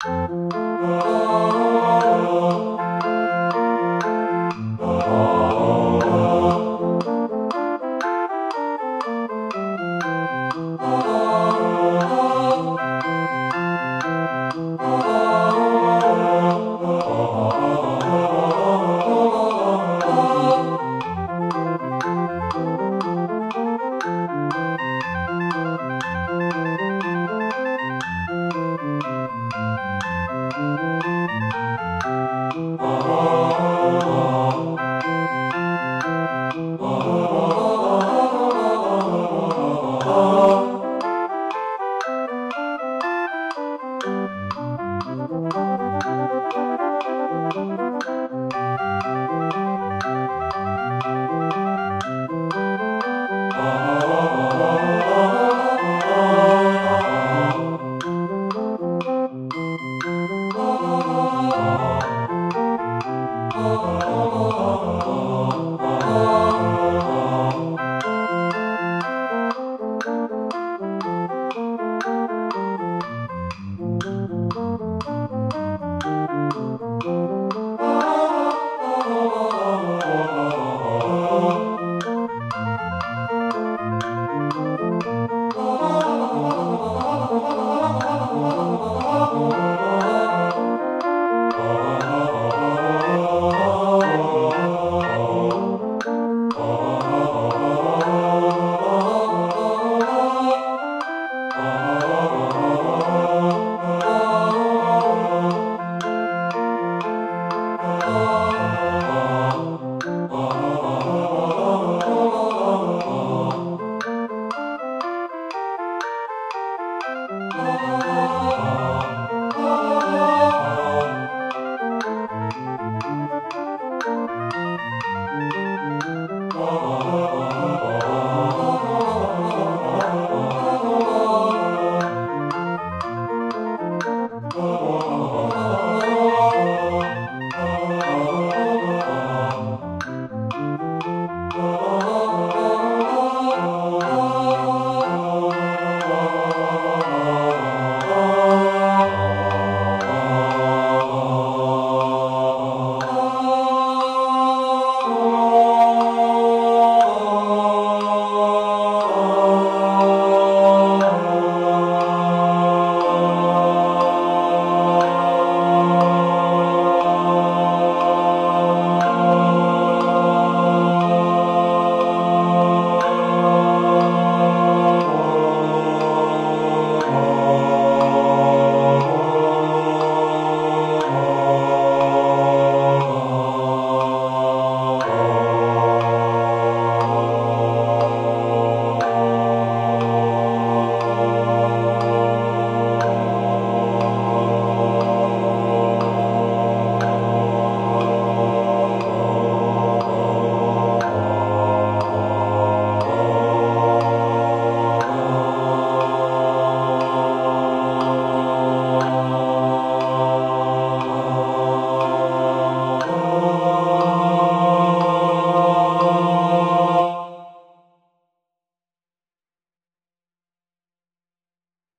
Oh.